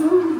Ooh.